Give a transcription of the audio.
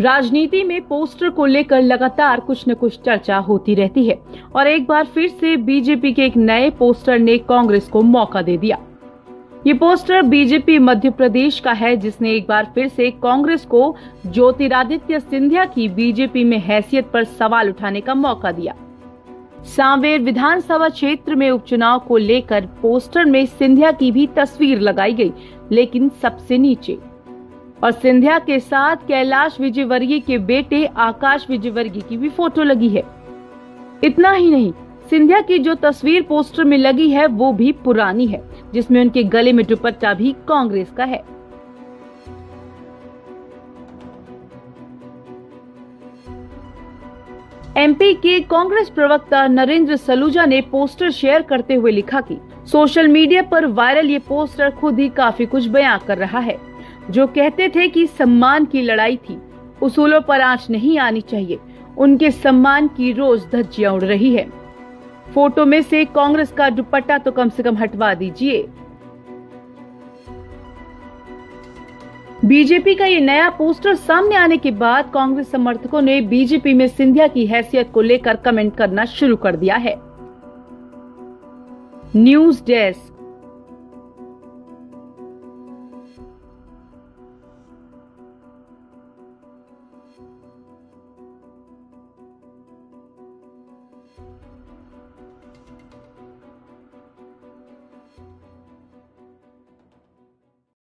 राजनीति में पोस्टर को लेकर लगातार कुछ न कुछ चर्चा होती रहती है और एक बार फिर से बीजेपी के एक नए पोस्टर ने कांग्रेस को मौका दे दिया। ये पोस्टर बीजेपी मध्य प्रदेश का है, जिसने एक बार फिर से कांग्रेस को ज्योतिरादित्य सिंधिया की बीजेपी में हैसियत पर सवाल उठाने का मौका दिया। सांवेर विधानसभा क्षेत्र में उपचुनाव को लेकर पोस्टर में सिंधिया की भी तस्वीर लगाई गई, लेकिन सबसे नीचे। और सिंधिया के साथ कैलाश विजयवर्गीय के बेटे आकाश विजयवर्गीय की भी फ़ोटो लगी है। इतना ही नहीं, सिंधिया की जो तस्वीर पोस्टर में लगी है, वो भी पुरानी है, जिसमें उनके गले में दुपट्टा भी कांग्रेस का है। एमपी के कांग्रेस प्रवक्ता नरेंद्र सलूजा ने पोस्टर शेयर करते हुए लिखा कि, सोशल मीडिया पर वायरल ये पोस्टर खुद ही काफ़ी कुछ बयां कर रहा है। जो कहते थे कि सम्मान की लड़ाई थी, उसूलों पर आँच नहीं आनी चाहिए। उनके सम्मान की रोज धज्जियाँ उड़ रही है। फ़ोटो में से कांग्रेस का दुपट्टा तो कम से कम हटवा दीजिए। बीजेपी का ये नया पोस्टर सामने आने के बाद कांग्रेस समर्थकों ने बीजेपी में सिंधिया की हैसियत को लेकर कमेंट करना शुरू कर दिया है। News desk.